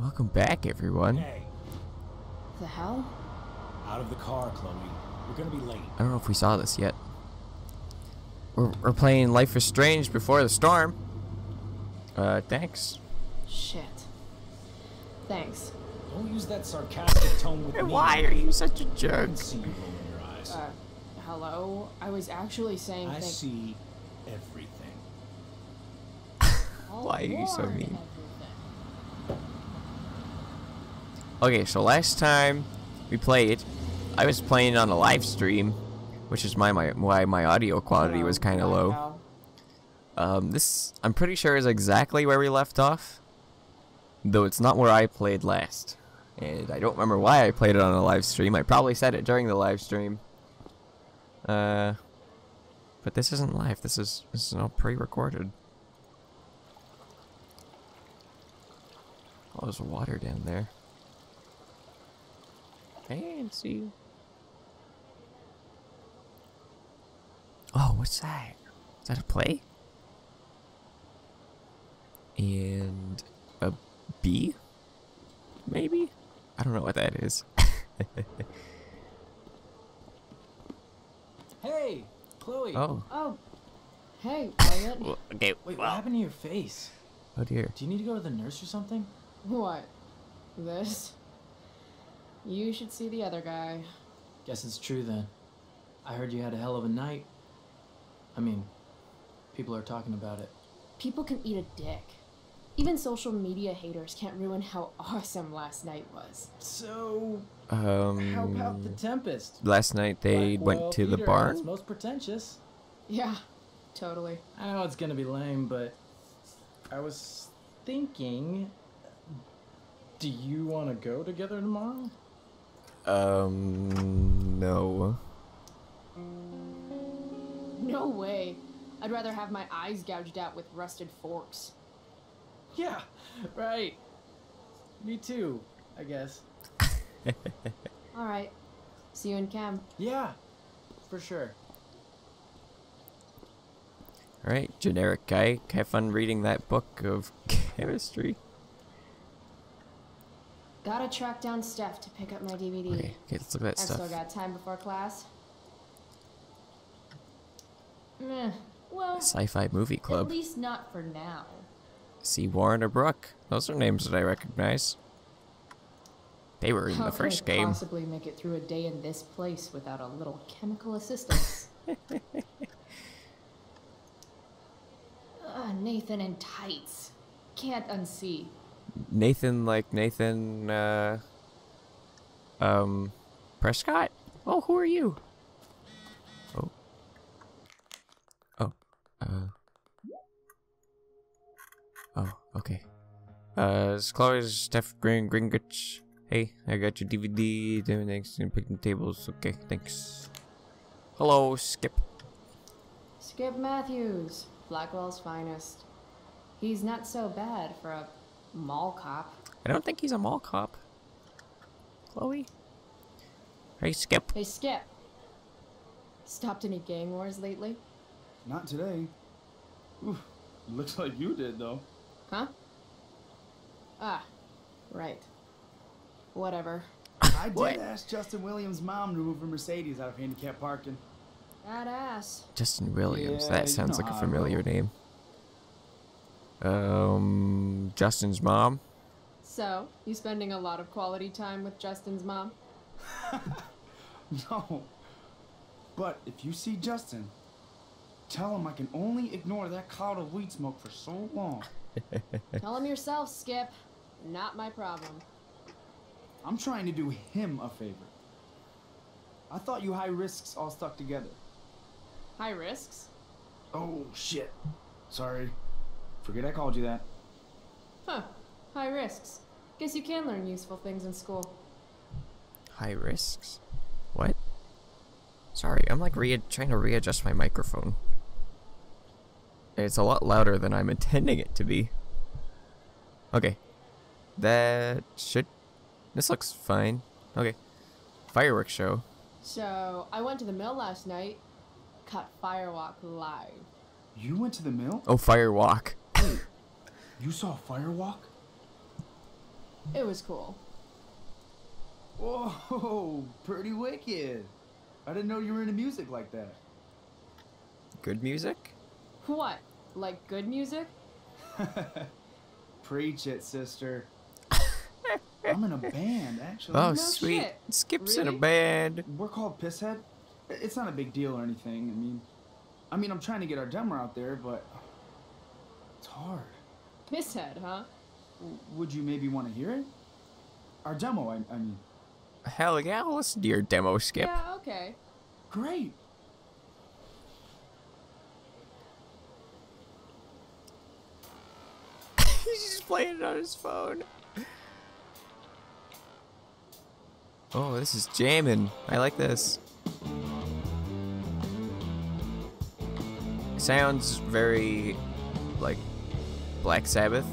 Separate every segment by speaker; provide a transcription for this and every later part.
Speaker 1: Welcome back, everyone.
Speaker 2: Hey,
Speaker 3: The hell?
Speaker 2: out of the car, Chloe. We're gonna be late.
Speaker 1: I don't know if we saw this yet. We're, we're playing Life is Strange before the storm. Uh, thanks.
Speaker 3: Shit. Thanks.
Speaker 2: Don't use that sarcastic tone with me.
Speaker 1: Why are you such a jerk?
Speaker 2: can see you rolling your eyes.
Speaker 3: Uh, hello? I was actually saying
Speaker 2: I
Speaker 3: things.
Speaker 2: see everything.
Speaker 1: Why are you so mean?
Speaker 3: everything.
Speaker 1: Okay, so last time we played, I was playing on a live stream, which is my, my why my audio quality was kind of low. Um, this I'm pretty sure is exactly where we left off, though it's not where I played last, and I don't remember why I played it on a live stream. I probably said it during the live stream. Uh, but this isn't live. This is this is all pre-recorded. Oh, there's water down there. Fancy. Oh, what's that? Is that a play? And a bee? Maybe? I don't know what that is.
Speaker 2: Hey, Chloe.
Speaker 1: oh.
Speaker 3: Oh. Hey, Elliot.
Speaker 1: Well, okay.
Speaker 4: Wait,
Speaker 1: well,
Speaker 4: what happened to your face?
Speaker 1: Oh dear.
Speaker 4: Do you need to go to the nurse or something?
Speaker 3: what? This? You should see the other guy.
Speaker 4: Guess it's true then. I heard you had a hell of a night. I mean, people are talking about it.
Speaker 3: People can eat a dick. Even social media haters can't ruin how awesome last night was.
Speaker 4: So,
Speaker 1: Um.
Speaker 4: how about the Tempest?
Speaker 1: Last night they
Speaker 4: Blackwell
Speaker 1: went to the
Speaker 4: Theater at its most pretentious.
Speaker 3: Yeah, totally.
Speaker 4: I know it's gonna be lame, but I was thinking. Do you want to go together tomorrow?
Speaker 1: Um. No.
Speaker 3: No way. I'd rather have my eyes gouged out with rusted forks.
Speaker 4: Yeah, right. Me too, I guess.
Speaker 3: Alright. See you in camp.
Speaker 4: Yeah, for sure.
Speaker 1: All right, generic guy. Have fun reading that book of chemistry.
Speaker 3: Gotta track down Steph to pick up my DVD.
Speaker 1: Okay, okay, let's look at that
Speaker 3: I
Speaker 1: stuff.
Speaker 3: still got time before class. Meh. Well,
Speaker 1: Sci-fi movie club.
Speaker 3: at least not for now.
Speaker 1: See Warren or Brooke. Those are names that I recognize. They were in
Speaker 3: How
Speaker 1: the
Speaker 3: could
Speaker 1: first
Speaker 3: I
Speaker 1: game.
Speaker 3: possibly make it through a day in this place without a little chemical assistance? Ugh, ah, Nathan in tights. Can't unsee.
Speaker 1: Nathan, like Nathan, uh, um, Prescott. Oh, who are you? Oh. Oh. Uh. Oh. Okay. Uh, it's Chloe's Steph Green Gringotch. Hey, I got your DVD. Next and picking tables. Okay, thanks. Hello, Skip.
Speaker 3: Skip Matthews, Blackwell's finest. He's not so bad for a mall cop.
Speaker 1: I don't think he's a mall cop. Chloe. Hey, Skip.
Speaker 3: Hey, Skip. Stopped any gang wars lately?
Speaker 5: Not today. Oof, looks like you did though.
Speaker 3: Huh? Ah, right. Whatever.
Speaker 5: I did
Speaker 1: What?
Speaker 5: ask Justin Williams' mom to move her Mercedes out of handicap parking.
Speaker 3: Badass.
Speaker 1: Justin Williams.
Speaker 5: Yeah,
Speaker 1: that sounds like a familiar
Speaker 5: roll.
Speaker 1: name. Um, Justin's mom.
Speaker 3: So, you spending a lot of quality time with Justin's mom?
Speaker 5: No. But if you see Justin, tell him I can only ignore that cloud of weed smoke for so long.
Speaker 3: Tell him yourself, Skip. Not my problem.
Speaker 5: I'm trying to do him a favor. I thought you high risks all stuck together.
Speaker 3: High risks?
Speaker 5: Oh, shit. Sorry. Forget I called you that.
Speaker 3: Huh. High risks. Guess you can learn useful things in school.
Speaker 1: High risks. What? Sorry, I'm like re- trying to readjust my microphone. It's a lot louder than I'm intending it to be. Okay. That should. This looks fine. Okay. Fireworks show.
Speaker 3: So, I went to the mill last night. Caught Firewalk live.
Speaker 5: You went to the mill?
Speaker 1: Oh, fire walk.
Speaker 5: You saw a fire walk?
Speaker 3: It was cool.
Speaker 5: Whoa, pretty wicked. I didn't know you were into music like that.
Speaker 1: Good music?
Speaker 3: What? Like good music?
Speaker 5: Preach it, sister. I'm in a band, actually.
Speaker 1: Oh,
Speaker 3: No
Speaker 1: sweet.
Speaker 3: shit.
Speaker 1: Skips in a band.
Speaker 5: We're called Pisshead. It's not a big deal or anything. I mean, I mean, I'm trying to get our demo out there, but it's hard.
Speaker 3: Pisshead, huh?
Speaker 5: Would you maybe want to hear it? Our demo, I, I mean.
Speaker 1: Hell yeah, I'll listen to your demo, Skip.
Speaker 3: Yeah, okay.
Speaker 5: Great.
Speaker 1: He's just playing it on his phone. Oh, this is jamming. I like this. Sounds very like Black Sabbath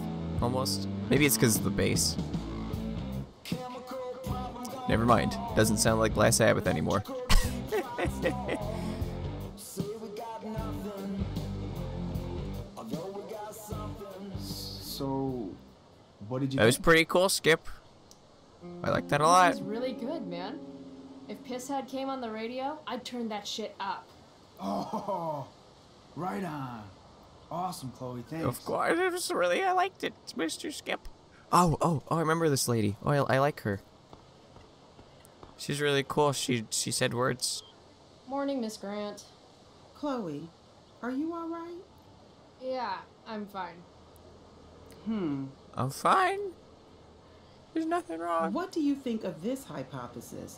Speaker 1: almost. Maybe it's because of the bass. Never mind. Doesn't sound like Black Sabbath anymore.
Speaker 5: So, what did you
Speaker 1: That was pretty cool, Skip. I like that a
Speaker 3: This
Speaker 1: lot.
Speaker 3: is really good, man. If Pisshead came on the radio, I'd turn that shit up.
Speaker 5: Oh, right on. Awesome, Chloe. Thanks.
Speaker 1: Of course, it was really. I liked it, Mr. Skip. Oh, oh, oh! I remember this lady. Oh, I, I like her. She's really cool. She she said words.
Speaker 3: Morning, Miss Grant.
Speaker 6: Chloe, are you all right?
Speaker 3: Yeah, I'm fine.
Speaker 6: Hmm.
Speaker 1: I'm fine. There's nothing wrong.
Speaker 6: What do you think of this hypothesis?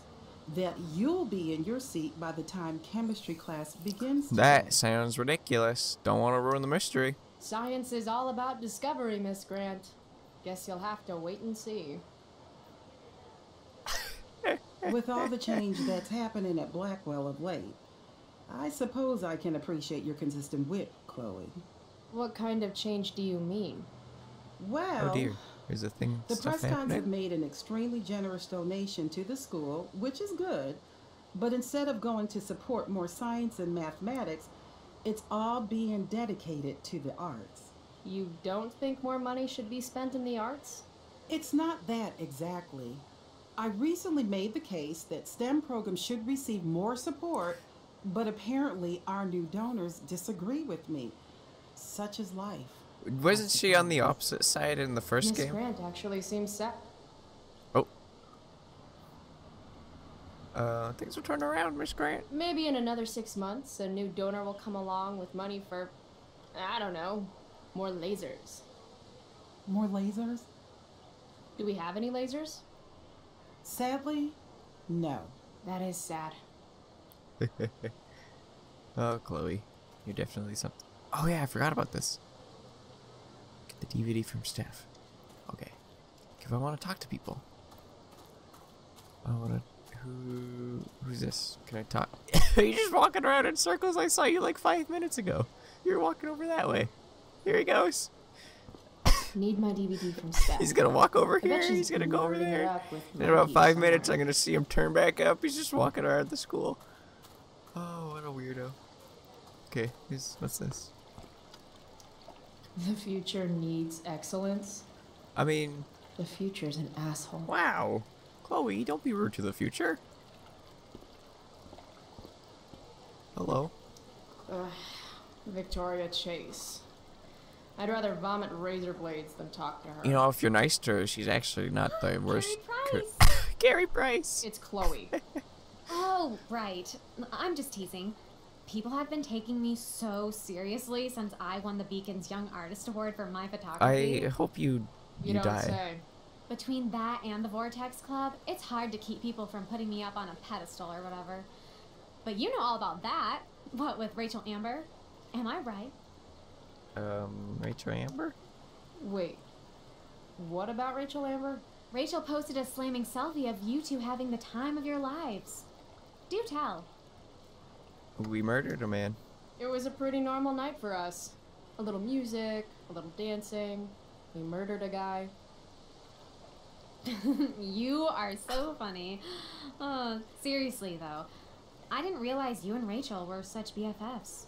Speaker 6: That you'll be in your seat by the time chemistry class begins. today?
Speaker 1: That sounds ridiculous. Don't want to ruin the mystery.
Speaker 3: Science is all about discovery, Miss Grant. Guess you'll have to wait and see.
Speaker 6: With all the change that's happening at Blackwell of late, I suppose I can appreciate your consistent wit, Chloe.
Speaker 3: What kind of change do you mean?
Speaker 6: Well,
Speaker 1: oh dear, there's a thing.
Speaker 6: the
Speaker 1: stuff
Speaker 6: Prescotts have made an extremely generous donation to the school, which is good. But instead of going to support more science and mathematics, it's all being dedicated to the arts.
Speaker 3: You don't think more money should be spent in the arts?
Speaker 6: It's not that exactly. I recently made the case that STEM programs should receive more support, but apparently our new donors disagree with me. Such is life.
Speaker 1: Wasn't she on the opposite side in the first
Speaker 3: Miss
Speaker 1: game?
Speaker 3: Grant actually seems set.
Speaker 1: Oh. Uh, things will turn around, Miss Grant.
Speaker 3: Maybe in another six months, a new donor will come along with money for, I don't know, more lasers.
Speaker 6: More lasers?
Speaker 3: Do we have any lasers?
Speaker 6: Sadly, no.
Speaker 3: That is sad.
Speaker 1: Oh, Chloe, you're definitely something. Oh yeah, I forgot about this. The DVD from Steph. Okay. If I want to talk to people. I want to. Who? Who's this? Can I talk? you're just walking around in circles. I saw you like five minutes ago. You're walking over that way. Here he goes.
Speaker 3: Need my DVD from Steph.
Speaker 1: He's gonna walk over here.
Speaker 3: she's
Speaker 1: He's gonna go over there. In about five minutes, I'm gonna see him turn back up. He's just walking around the school. Oh, what a weirdo. Okay, what's this?
Speaker 3: The future needs excellence.
Speaker 1: I mean,
Speaker 3: The future's an asshole.
Speaker 1: wow. Chloe, don't be rude to the future. Hello.
Speaker 3: Ugh, Victoria Chase. I'd rather vomit razor blades than talk to her.
Speaker 1: You know, if you're nice to her, she's actually not the worst.
Speaker 7: Gary
Speaker 1: Price. Gary Price.
Speaker 3: it's Chloe.
Speaker 7: Oh, right. I'm just teasing. People have been taking me so seriously since I won the Beacon's Young Artist Award for my photography.
Speaker 1: I hope you
Speaker 3: You,
Speaker 1: you,
Speaker 3: don't
Speaker 1: die.
Speaker 3: say.
Speaker 7: Between that and the Vortex Club, it's hard to keep people from putting me up on a pedestal or whatever. But you know all about that. What with Rachel Amber? Am I right?
Speaker 1: Um, Rachel Amber.
Speaker 3: Wait. What about Rachel Amber?
Speaker 7: Rachel posted a slamming selfie of you two having the time of your lives. Do tell.
Speaker 1: We murdered a man.
Speaker 3: It was a pretty normal night for us. A little music, a little dancing. We murdered a guy.
Speaker 7: you are so funny. Uh, seriously, though, I didn't realize you and Rachel were such BFFs.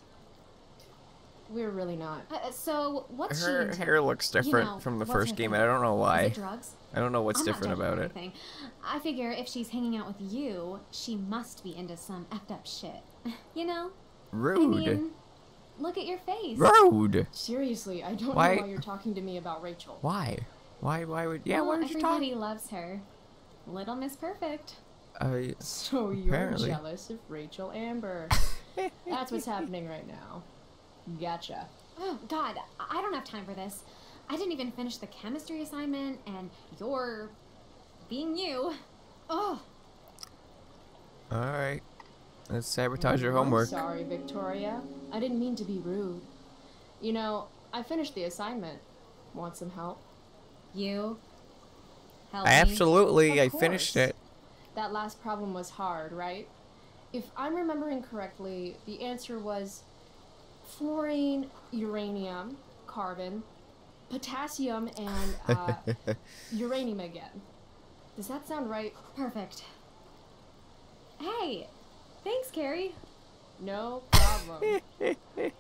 Speaker 3: we're really not.
Speaker 7: Uh, so what's
Speaker 1: Her
Speaker 7: she into?
Speaker 1: hair looks different
Speaker 7: know,
Speaker 1: from the first game, and I don't know
Speaker 7: Is
Speaker 1: why.
Speaker 7: it drugs?
Speaker 1: I don't know what's
Speaker 7: I'm
Speaker 1: different
Speaker 7: judging
Speaker 1: about it.
Speaker 7: anything. I figure if she's hanging out with you, she must be into some effed up shit. you know?
Speaker 1: Rude.
Speaker 7: I mean, look at your face.
Speaker 1: Rude.
Speaker 3: Seriously, I don't
Speaker 1: Why-
Speaker 3: know why you're talking to me about Rachel.
Speaker 1: Why? Why? Why would? Yeah.
Speaker 7: well,
Speaker 1: why would you talk?
Speaker 7: everybody loves her. Little Miss Perfect.
Speaker 1: Uh,
Speaker 3: So you're
Speaker 1: Apparently.
Speaker 3: jealous of Rachel Amber. That's what's happening right now. Gotcha.
Speaker 7: Oh, God, I I don't have time for this. I didn't even finish the chemistry assignment, and you're being you. Oh,
Speaker 1: all right. Let's sabotage your
Speaker 3: I'm
Speaker 1: homework.
Speaker 3: Sorry, Victoria. I didn't mean to be rude. You know, I finished the assignment. Want some help?
Speaker 7: you. Help
Speaker 1: I
Speaker 7: me.
Speaker 1: absolutely.
Speaker 3: Of
Speaker 1: I finished it.
Speaker 3: That last problem was hard, right? If I'm remembering correctly, the answer was fluorine, uranium, carbon, potassium, and uh, uranium again. Does that sound right?
Speaker 7: Perfect. Hey, thanks, Carrie.
Speaker 3: No problem.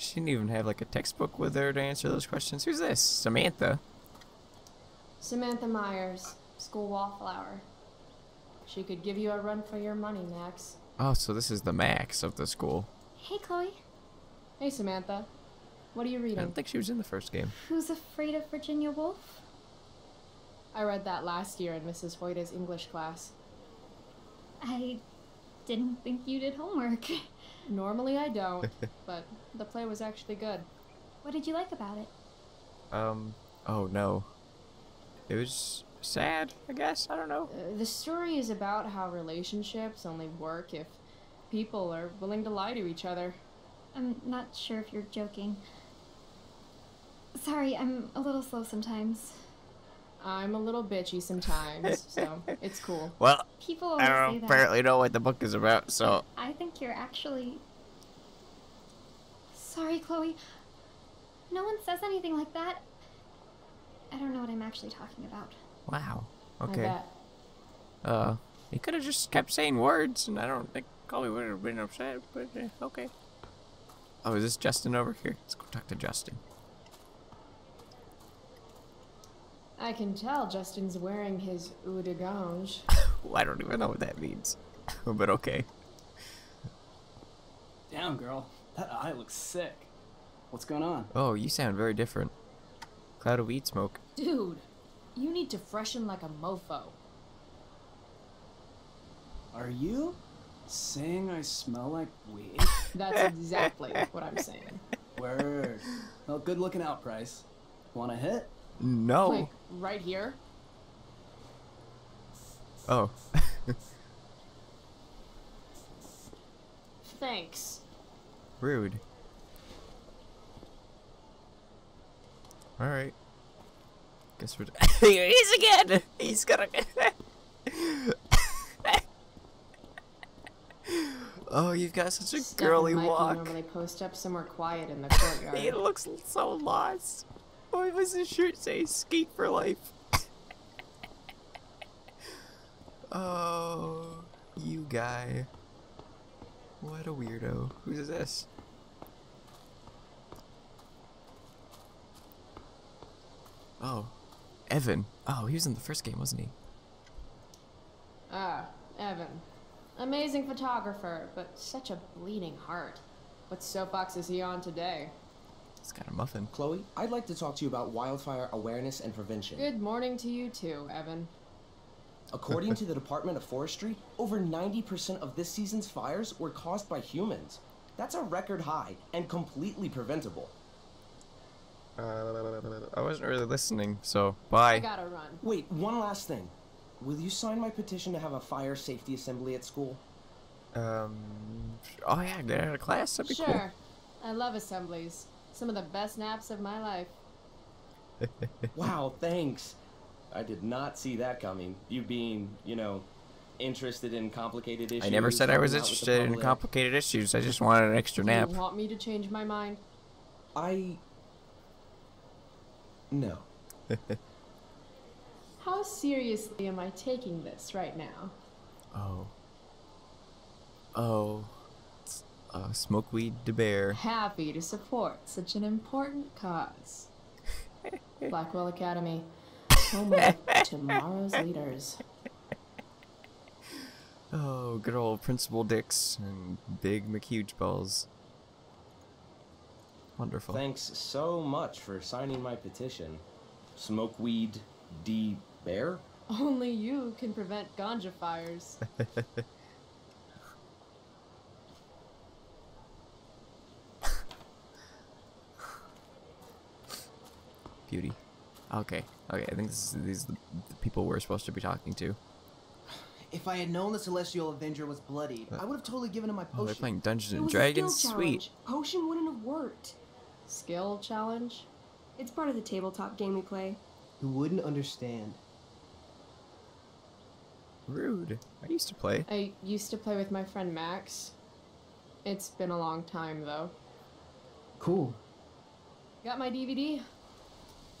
Speaker 1: She didn't even have like a textbook with her to answer those questions. Who's this? Samantha.
Speaker 3: Samantha Myers, school wallflower. She could give you a run for your money, Max.
Speaker 1: Oh, so this is the Max of the school.
Speaker 7: Hey, Chloe.
Speaker 3: Hey, Samantha. What are you reading?
Speaker 1: I don't think she was in the first game.
Speaker 7: Who's afraid of Virginia Woolf?
Speaker 3: I read that last year in Mrs. Hoyta's English class.
Speaker 7: I didn't think you did homework.
Speaker 3: Normally I don't, but the play was actually good.
Speaker 7: What did you like about it?
Speaker 1: Um. Oh no. It was sad. I guess. I don't know.
Speaker 3: Uh, the story is about how relationships only work if people are willing to lie to each other.
Speaker 7: I'm not sure if you're joking. Sorry, I'm a little slow sometimes.
Speaker 3: I'm a little bitchy sometimes, so it's cool.
Speaker 1: Well,
Speaker 7: People always
Speaker 1: I don't apparently know what the book is about. So
Speaker 7: I think you're actually. Sorry, Chloe. No one says anything like that. I don't know what I'm actually talking about.
Speaker 1: wow.
Speaker 3: I
Speaker 1: Okay.
Speaker 3: bet.
Speaker 1: Uh, he could have just kept saying words, and I don't think Chloe would have been upset. But uh, okay. Oh, is this Justin over here? Let's go talk to Justin.
Speaker 3: I can tell Justin's wearing his eau de ganja.
Speaker 1: Well, I don't even know what that means, but okay.
Speaker 8: Damn, girl. That eye looks sick. What's going on?
Speaker 1: Oh, you sound very different. Cloud of weed smoke.
Speaker 3: Dude, you need to freshen like a mofo.
Speaker 8: Are you saying I smell like weed?
Speaker 3: That's exactly what I'm saying.
Speaker 8: Word. Well, good looking out, Price. Want a hit?
Speaker 1: No.
Speaker 3: Like, right here?
Speaker 1: Oh.
Speaker 3: Thanks.
Speaker 1: Rude. Alright. Guess we're. Here he is again! He's gonna. Oh, you've got such a girly
Speaker 3: might
Speaker 1: walk.
Speaker 3: normally post up somewhere quiet in the courtyard.
Speaker 1: He looks so lost. Why does his shirt say skate for life? oh, you guy. What a weirdo. Who's this? Oh, Evan. Oh, he was in the first game, wasn't he?
Speaker 3: Ah, Evan. Amazing photographer, but such a bleeding heart. What soapbox is he on today?
Speaker 1: He's got a muffin.
Speaker 9: Chloe, I'd like to talk to you about wildfire awareness and prevention.
Speaker 3: Good morning to you too, Evan.
Speaker 9: According to the Department of Forestry, over 90% of this season's fires were caused by humans. That's a record high and completely preventable.
Speaker 1: Uh, I wasn't really listening, so bye.
Speaker 3: I gotta run.
Speaker 9: Wait, one last thing. Will you sign my petition to have a fire safety assembly at school?
Speaker 1: Um. Oh yeah, get out of class. That'd be
Speaker 3: Sure.
Speaker 1: cool.
Speaker 3: I love assemblies. Some of the best naps of my life.
Speaker 9: Wow, thanks. I did not see that coming. You being, you know, interested in complicated issues.
Speaker 1: I never said I was
Speaker 9: helping out with the
Speaker 1: interested in complicated issues. I just wanted an extra
Speaker 3: Do
Speaker 1: nap.
Speaker 3: you want me to change my mind?
Speaker 9: I. No.
Speaker 3: How seriously am I taking this right now?
Speaker 1: Oh. Oh, it's, uh, Smokeweed de Bear.
Speaker 3: Happy to support such an important cause. Blackwell Academy, home of tomorrow's leaders.
Speaker 1: Oh, good old Principal Dix and Big McHuge Balls. Wonderful.
Speaker 9: Thanks so much for signing my petition. Smokeweed D. Bear?
Speaker 3: Only you can prevent ganja fires.
Speaker 1: Beauty. Okay, okay, I think this is, these are the, the people we're supposed to be talking to.
Speaker 10: If I had known the Celestial Avenger was bloodied, uh. I would have totally given him my potion.
Speaker 1: Oh, they're playing Dungeons and Dragons. Sweet.
Speaker 11: Potion wouldn't have worked.
Speaker 3: Skill challenge?
Speaker 11: It's part of the tabletop game we play.
Speaker 10: You wouldn't understand.
Speaker 1: Rude. I used to play.
Speaker 3: I used to play with my friend Max. It's been a long time though.
Speaker 10: Cool.
Speaker 3: Got my DVD?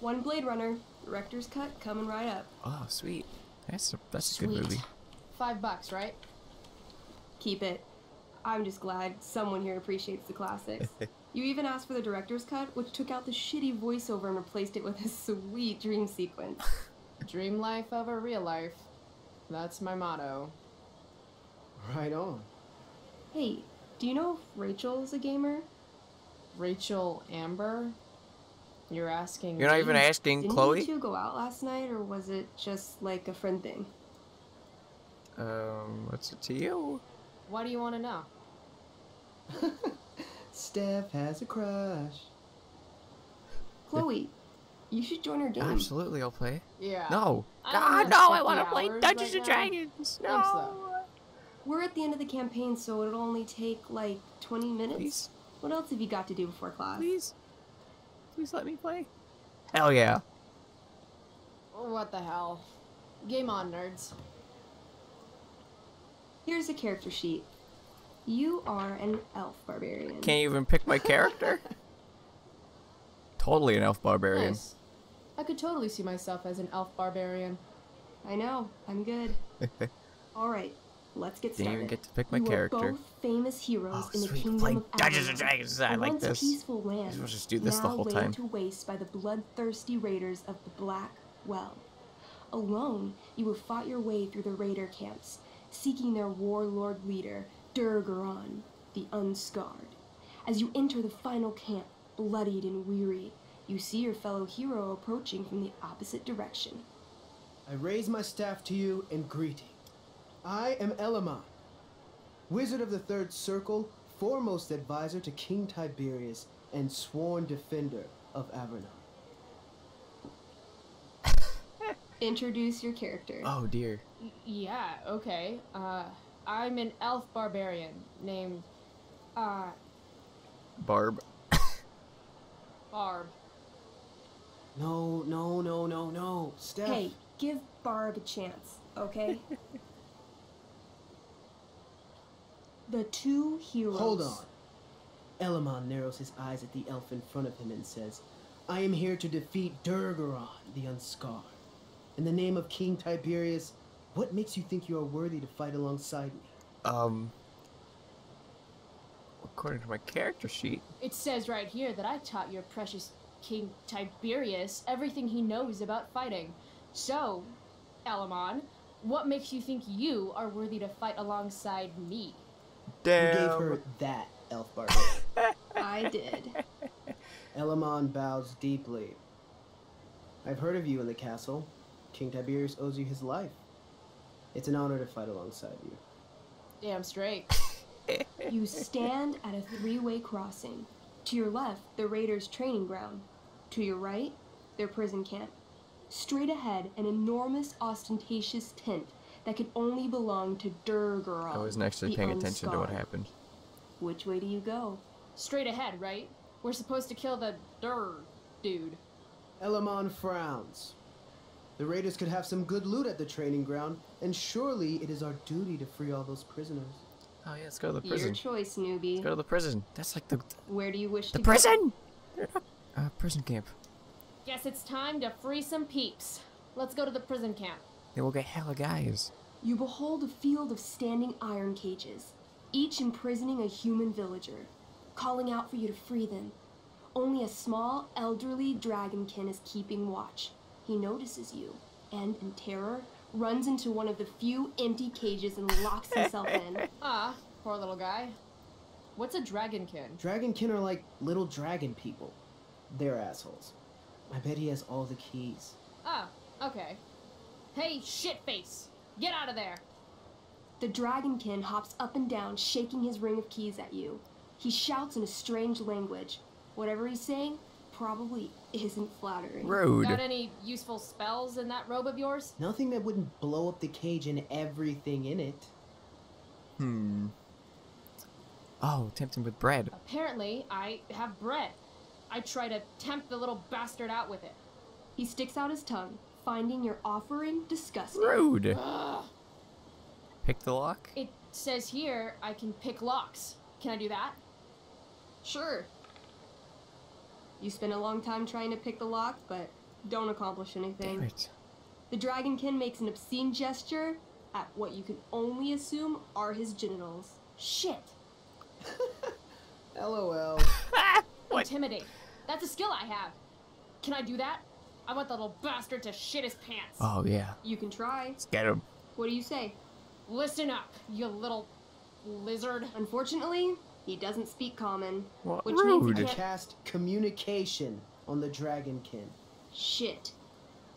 Speaker 11: One Blade Runner, director's cut coming right up.
Speaker 1: Oh, sweet. That's a, that's a good movie.
Speaker 3: Five bucks, right?
Speaker 11: Keep it. I'm just glad someone here appreciates the classics. you even asked for the director's cut, which took out the shitty voiceover and replaced it with a sweet dream sequence.
Speaker 3: Dream life over real life. That's my motto.
Speaker 10: Right on.
Speaker 11: hey, do you know if Rachel's a gamer?
Speaker 3: Rachel Amber? You're asking
Speaker 1: You're not
Speaker 3: me?
Speaker 1: even asking
Speaker 11: Didn't
Speaker 1: Chloe?
Speaker 11: you two go out last night, or was it just like a friend thing?
Speaker 1: Um, what's it to you?
Speaker 3: What do you want to know?
Speaker 10: Steph has a crush.
Speaker 11: Chloe, you should join our game.
Speaker 1: Absolutely, I'll play.
Speaker 3: Yeah.
Speaker 1: No. God, no, I want to play Dungeons
Speaker 3: right
Speaker 1: and. Dragons. No.
Speaker 3: Though.
Speaker 11: We're at the end of the campaign, so it'll only take like 20 minutes.
Speaker 1: Please,
Speaker 11: What else have you got to do before class?
Speaker 1: please. Please let me play. Hell yeah.
Speaker 3: What the hell? Game on, nerds.
Speaker 11: Here's a character sheet. You are an elf barbarian.
Speaker 1: Can't even pick my character. totally an elf barbarian.
Speaker 3: Nice. I could totally see myself as an elf barbarian.
Speaker 11: I know. I'm good. All right, let's get started.
Speaker 1: Didn't
Speaker 11: started.
Speaker 1: even get to pick my
Speaker 11: you
Speaker 1: character.
Speaker 11: Are both famous heroes
Speaker 1: Oh,
Speaker 11: in the
Speaker 1: sweet.
Speaker 11: kingdom
Speaker 1: Play
Speaker 11: of
Speaker 1: Dungeons and
Speaker 11: Avernon,
Speaker 1: Dragons. I
Speaker 11: a
Speaker 1: like
Speaker 11: once
Speaker 1: this.
Speaker 11: peaceful land.
Speaker 1: We'll just do this the
Speaker 11: now
Speaker 1: whole
Speaker 11: laid
Speaker 1: time.
Speaker 11: to waste by the bloodthirsty raiders of the Black Well. Alone, you have fought your way through the raider camps, seeking their warlord leader, Durgaron, the Unscarred. As you enter the final camp, bloodied and weary, you see your fellow hero approaching from the opposite direction.
Speaker 10: I raise my staff to you in greeting. I am Elamon, wizard of the Third Circle, foremost advisor to King Tiberius, and sworn defender of Avernon.
Speaker 11: Introduce your character.
Speaker 1: Oh dear.
Speaker 3: Y- yeah, okay. Uh, I'm an elf barbarian named, uh,
Speaker 1: Barb.
Speaker 3: Barb.
Speaker 10: No, no, no, no, no. Steph.
Speaker 11: Hey, give Barb a chance, okay? the two heroes.
Speaker 10: Hold on. Elamon narrows his eyes at the elf in front of him and says, I am here to defeat Durgaron, the Unscarred. In the name of King Tiberius, what makes you think you are worthy to fight alongside me?
Speaker 1: Um. According to my character sheet,
Speaker 3: It says right here that I taught your precious King Tiberius everything he knows about fighting. So, Elamon, what makes you think you are worthy to fight alongside me?
Speaker 1: damn.
Speaker 10: You gave her that, elf barbarian.
Speaker 11: I did.
Speaker 10: Elamon bows deeply. I've heard of you in the castle. King Tiberius owes you his life. It's an honor to fight alongside you.
Speaker 3: Damn straight.
Speaker 11: You stand at a three way crossing. To your left, the Raiders' training ground. To your right, their prison camp. Straight ahead, an enormous, ostentatious tent that could only belong to Durgaron.
Speaker 1: I wasn't actually
Speaker 11: the
Speaker 1: paying attention to what happened.
Speaker 11: Which way do you go?
Speaker 3: Straight ahead, right? We're supposed to kill the Dur dude.
Speaker 10: Elamon frowns. The raiders could have some good loot at the training ground, and surely it is our duty to free all those prisoners.
Speaker 1: Oh yeah, let's go to the prison.
Speaker 11: Your
Speaker 1: prison.
Speaker 11: choice,
Speaker 1: Let's
Speaker 11: newbie.
Speaker 1: go to the prison. That's like the
Speaker 11: Where do you wish
Speaker 1: the
Speaker 11: to
Speaker 1: prison. Uh, prison camp.
Speaker 3: Guess it's time to free some peeps. Let's go to the prison camp.
Speaker 1: They will get hella guys.
Speaker 11: You behold a field of standing iron cages. each imprisoning a human villager, calling out for you to free them. Only a small, elderly dragonkin is keeping watch. He notices you, and in terror, runs into one of the few empty cages and locks himself in.
Speaker 3: Ah, poor little guy. What's a dragonkin?
Speaker 10: Dragonkin are like little dragon people. They're assholes. I bet he has all the keys.
Speaker 3: Ah, okay. Hey, shitface! Get out of there!
Speaker 11: The dragonkin hops up and down, shaking his ring of keys at you. He shouts in a strange language. Whatever he's saying probably isn't flattering.
Speaker 1: Rude.
Speaker 3: Got any useful spells in that robe of yours?
Speaker 10: Nothing that wouldn't blow up the cage and everything in it.
Speaker 1: Hmm. Oh, tempt him with bread.
Speaker 3: Apparently, I have bread. I try to tempt the little bastard out with it.
Speaker 11: He sticks out his tongue, finding your offering disgusting.
Speaker 1: Rude.
Speaker 3: Ugh.
Speaker 1: Pick the lock.
Speaker 3: It says here I can pick locks. Can I do that?
Speaker 11: Sure. You spend a long time trying to pick the lock, but don't accomplish anything.
Speaker 1: Damn it.
Speaker 11: The dragonkin makes an obscene gesture at what you can only assume are his genitals.
Speaker 3: Shit.
Speaker 10: LOL.
Speaker 3: Intimidate. That's a skill I have. Can I do that? I want the little bastard to shit his pants.
Speaker 1: Oh yeah.
Speaker 11: You can try.
Speaker 1: Let's get him.
Speaker 11: What do you say?
Speaker 3: Listen up, you little lizard.
Speaker 11: Unfortunately, he doesn't speak common.
Speaker 1: What?
Speaker 11: Which means he
Speaker 1: Rude.
Speaker 11: can't.
Speaker 10: Cast communication on the dragonkin.
Speaker 11: Shit.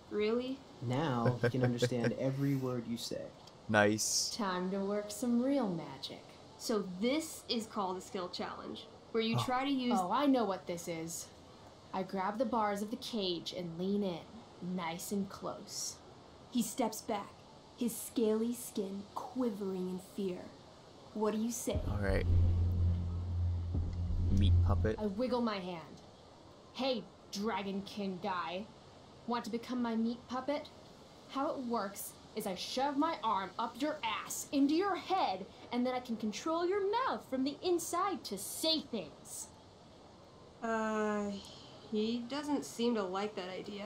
Speaker 11: Really?
Speaker 10: Now he can understand every word you say.
Speaker 1: Nice.
Speaker 3: Time to work some real magic.
Speaker 11: So this is called a skill challenge, where you try to oh. use.
Speaker 3: Oh, I know what this is. I grab the bars of the cage and lean in, nice and close.
Speaker 11: He steps back, his scaly skin quivering in fear. What do you say?
Speaker 1: All right. Meat puppet.
Speaker 3: I wiggle my hand. Hey, Dragonkin guy. Want to become my meat puppet? How it works is I shove my arm up your ass into your head, and then I can control your mouth from the inside to say things.
Speaker 11: Uh, he doesn't seem to like that idea.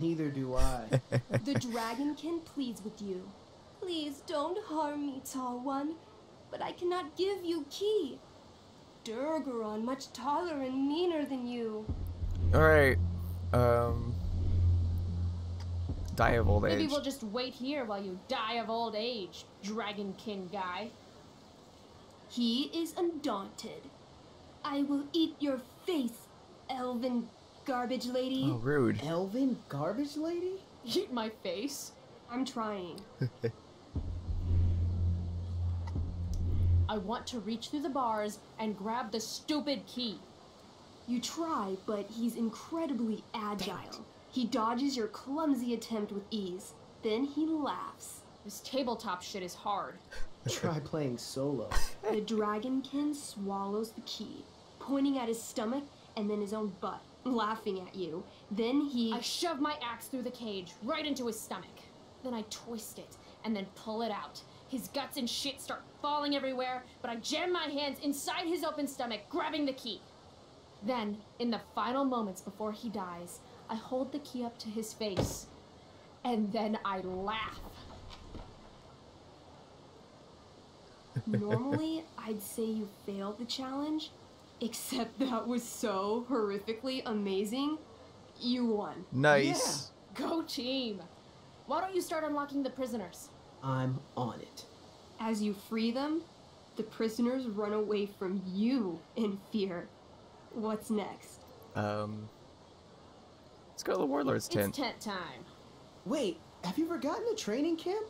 Speaker 10: Neither do I.
Speaker 11: The dragonkin pleads with you. Please don't harm me, tall one, but I cannot give you key. Durgaron, much taller and meaner than you.
Speaker 1: All right. Um. Die of old age.
Speaker 3: Maybe
Speaker 1: age.
Speaker 3: we'll just wait here while you die of old age, Dragonkin guy.
Speaker 11: He is undaunted. I will eat your face, elven garbage lady.
Speaker 1: Oh, rude.
Speaker 10: Elven garbage lady?
Speaker 3: Eat my face.
Speaker 11: I'm trying.
Speaker 3: I want to reach through the bars and grab the stupid key.
Speaker 11: You try, but he's incredibly agile. He dodges your clumsy attempt with ease. Then he laughs.
Speaker 3: This tabletop shit is hard.
Speaker 10: Try playing solo.
Speaker 11: The dragonkin swallows the key, pointing at his stomach and then his own butt, laughing at you. Then he.
Speaker 3: I shove my axe through the cage, right into his stomach. Then I twist it and then pull it out. His guts and shit start falling everywhere, but I jam my hands inside his open stomach, grabbing the key. Then, in the final moments before he dies, I hold the key up to his face. And then I laugh.
Speaker 11: Normally, I'd say you failed the challenge, except that was so horrifically amazing. You won.
Speaker 1: Nice.
Speaker 3: Go team! Why don't you start unlocking the prisoners?
Speaker 10: I'm on it.
Speaker 11: As you free them, the prisoners run away from you in fear. What's next?
Speaker 1: Um. Let's go to the warlord's tent.
Speaker 3: It's tent time.
Speaker 10: Wait, have you forgotten the training camp?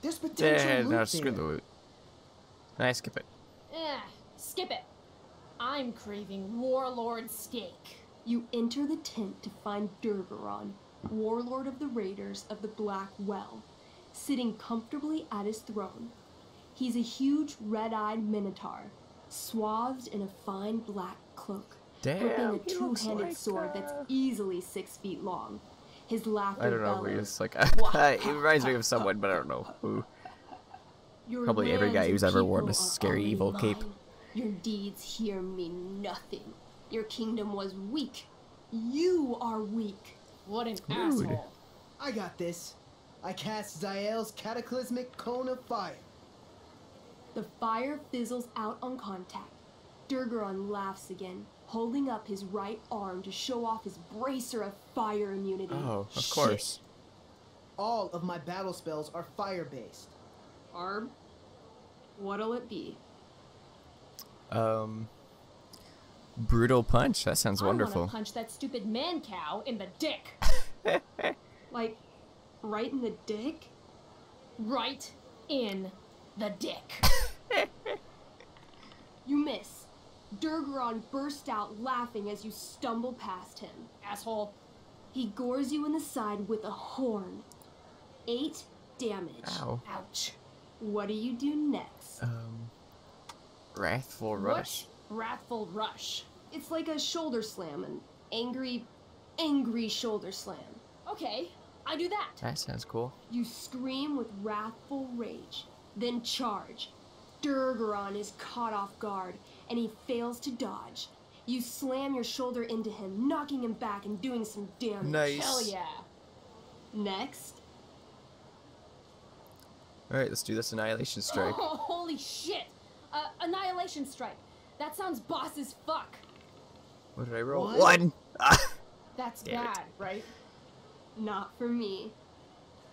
Speaker 10: There's potential
Speaker 1: Yeah,
Speaker 10: loot
Speaker 1: no,
Speaker 10: there.
Speaker 1: screw the loot. I skip it.
Speaker 3: Eh, skip it. I'm craving warlord steak.
Speaker 11: You enter the tent to find Durgaron, warlord of the raiders of the Black Well, sitting comfortably at his throne. He's a huge red-eyed minotaur, swathed in a fine black cloak, gripping a two-handed
Speaker 1: like,
Speaker 11: sword
Speaker 1: uh,
Speaker 11: that's easily six feet long. His laughter
Speaker 1: I don't know.
Speaker 11: bellows.
Speaker 1: He's like, it reminds me of someone, but I don't know who.
Speaker 11: Your
Speaker 1: Probably every guy who's ever worn a scary
Speaker 11: only
Speaker 1: evil cape.
Speaker 11: Your deeds here mean nothing. Your kingdom was weak. You are weak.
Speaker 3: What an
Speaker 1: Rude.
Speaker 3: asshole.
Speaker 10: I got this. I cast Zael's cataclysmic cone of fire.
Speaker 11: The fire fizzles out on contact. Durgaron laughs again, holding up his right arm to show off his bracer of fire immunity.
Speaker 1: Oh, of
Speaker 10: Shit.
Speaker 1: course.
Speaker 10: All of my battle spells are fire based.
Speaker 11: Arm? what'll it be?
Speaker 1: Um, brutal punch. That sounds
Speaker 3: I
Speaker 1: wonderful.
Speaker 3: wanna punch that stupid man cow in the dick.
Speaker 11: Like, right in the dick?
Speaker 3: right in the dick.
Speaker 11: You miss. Durgaron burst out laughing as you stumble past him.
Speaker 3: Asshole.
Speaker 11: He gores you in the side with a horn. Eight damage.
Speaker 1: Ow.
Speaker 3: Ouch.
Speaker 11: What do you do next?
Speaker 1: Um, wrathful rush.
Speaker 3: What? Wrathful rush.
Speaker 11: It's like a shoulder slam, an angry, angry shoulder slam.
Speaker 3: Okay, I do that.
Speaker 1: That sounds cool.
Speaker 11: You scream with wrathful rage, then charge. Durgaron is caught off guard, and he fails to dodge. You slam your shoulder into him, knocking him back and doing some damage.
Speaker 1: Nice.
Speaker 3: Hell yeah.
Speaker 11: Next,
Speaker 1: All right, let's do this annihilation strike.
Speaker 3: Oh, holy shit. Uh, annihilation strike. That sounds boss as fuck.
Speaker 1: What did I roll?
Speaker 10: What?
Speaker 1: One. Ah.
Speaker 3: That's
Speaker 1: Damn it.
Speaker 3: bad, right?
Speaker 11: Not for me.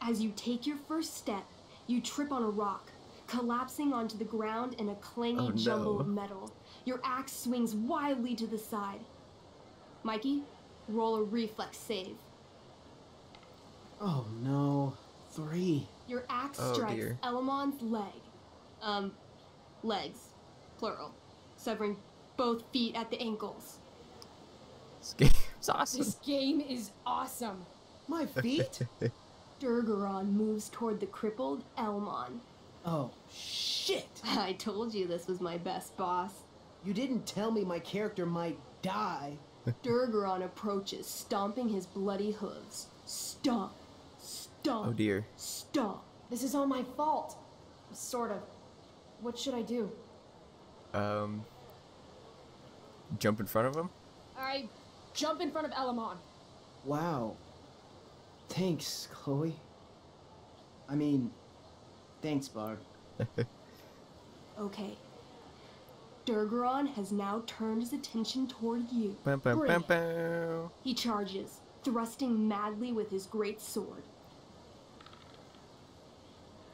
Speaker 11: As you take your first step, you trip on a rock, collapsing onto the ground in a clangy
Speaker 1: Oh,
Speaker 11: jumble
Speaker 1: no.
Speaker 11: of metal. Your axe swings wildly to the side. Mikey, roll a reflex save.
Speaker 10: Oh no. Three.
Speaker 11: Your axe
Speaker 1: Oh,
Speaker 11: strikes
Speaker 1: dear.
Speaker 11: Elamon's leg. Um, legs, plural, severing both feet at the ankles.
Speaker 1: This game's awesome.
Speaker 3: This game is awesome.
Speaker 10: My feet?
Speaker 11: Durgaron moves toward the crippled Elamon.
Speaker 10: oh, shit.
Speaker 11: I told you this was my best boss.
Speaker 10: You didn't tell me my character might die.
Speaker 11: Durgaron approaches, stomping his bloody hooves. Stomp, stomp,
Speaker 1: Oh dear.
Speaker 11: stomp.
Speaker 3: This is all my fault. Sort of. What should I do?
Speaker 1: Um, jump in front of him.
Speaker 3: I jump in front of Elamon.
Speaker 10: Wow. Thanks, Chloe. I mean, thanks, Barb.
Speaker 11: Okay. Durgaron has now turned his attention toward you.
Speaker 1: Bum, bum, bum,
Speaker 11: Brilliant.
Speaker 1: bum.
Speaker 11: He charges, thrusting madly with his great sword.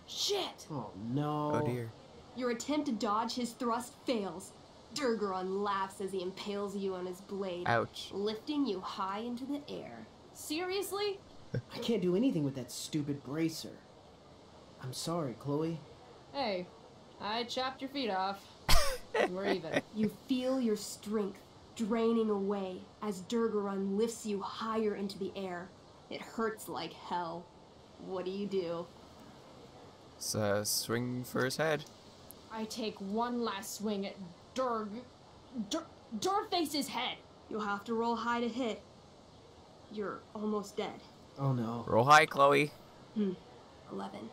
Speaker 3: Shit!
Speaker 10: Oh no.
Speaker 1: Oh dear.
Speaker 11: Your attempt to dodge his thrust fails. Durgaron laughs as he impales you on his blade,
Speaker 1: Ouch.
Speaker 11: lifting you high into the air.
Speaker 3: Seriously?
Speaker 10: I can't do anything with that stupid bracer. I'm sorry, Chloe.
Speaker 3: Hey, I chopped your feet off. We're even.
Speaker 11: You feel your strength draining away as Durgaron lifts you higher into the air. It hurts like hell. What do you do?
Speaker 1: Let's uh, swing for his head.
Speaker 3: I take one last swing at Durg. Dur- Durface's head.
Speaker 11: You'll have to roll high to hit. You're almost dead.
Speaker 10: Oh no.
Speaker 1: Roll high, Chloe. Hmm.
Speaker 11: 11.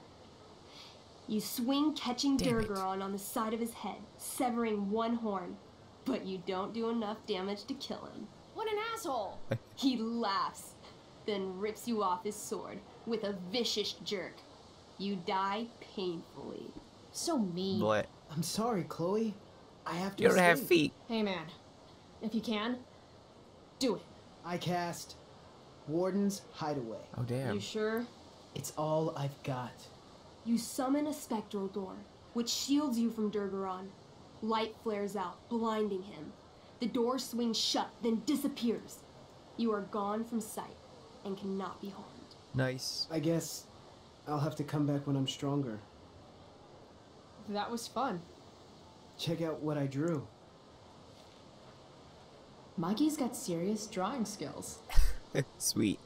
Speaker 11: You swing, catching
Speaker 1: Damn.
Speaker 11: Durgaron on the side of his head, severing one horn, but you don't do enough damage to kill him.
Speaker 3: What an asshole!
Speaker 11: He laughs, then rips you off his sword with a vicious jerk. You die painfully.
Speaker 3: So mean.
Speaker 1: Blet.
Speaker 10: I'm sorry, Chloe. I have to
Speaker 1: You don't have feet.
Speaker 3: Hey man, if you can, do it.
Speaker 10: I cast Warden's Hideaway.
Speaker 1: Oh damn.
Speaker 3: You sure?
Speaker 10: It's all I've got.
Speaker 11: You summon a spectral door, which shields you from Durgaron. Light flares out, blinding him. The door swings shut, then disappears. You are gone from sight and cannot be harmed.
Speaker 1: Nice.
Speaker 10: I guess I'll have to come back when I'm stronger.
Speaker 3: That was fun.
Speaker 10: Check out what I drew.
Speaker 3: Mikey's got serious drawing skills.
Speaker 1: Sweet.